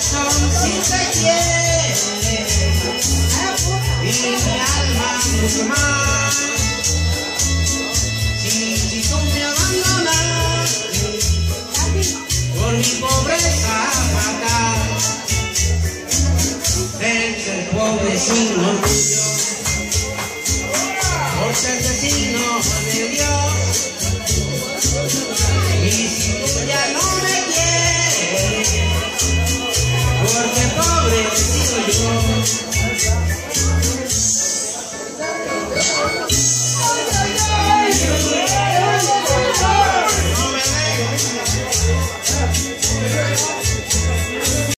corazoncito quiere y mi alma mucho más. Si, si tú me abandonas con mi pobreza fatal, del ser pobre sin por ser vecino de Dios.